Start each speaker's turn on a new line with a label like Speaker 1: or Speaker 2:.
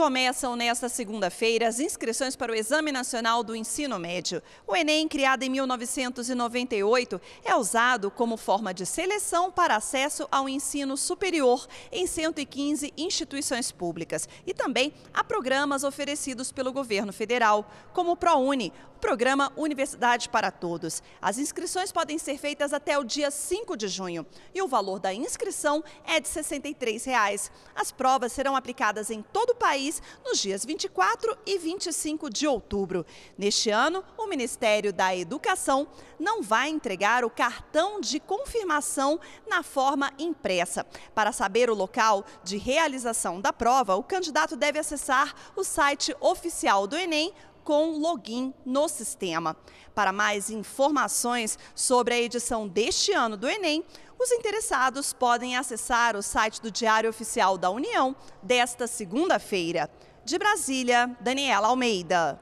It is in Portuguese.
Speaker 1: Começam nesta segunda-feira as inscrições para o Exame Nacional do Ensino Médio. O Enem, criado em 1998, é usado como forma de seleção para acesso ao ensino superior em 115 instituições públicas e também a programas oferecidos pelo governo federal, como o ProUni, o programa Universidade para Todos. As inscrições podem ser feitas até o dia 5 de junho e o valor da inscrição é de 63 reais. As provas serão aplicadas em todo o país país nos dias 24 e 25 de outubro. Neste ano, o Ministério da Educação não vai entregar o cartão de confirmação na forma impressa. Para saber o local de realização da prova, o candidato deve acessar o site oficial do Enem com login no sistema. Para mais informações sobre a edição deste ano do Enem, os interessados podem acessar o site do Diário Oficial da União desta segunda-feira. De Brasília, Daniela Almeida.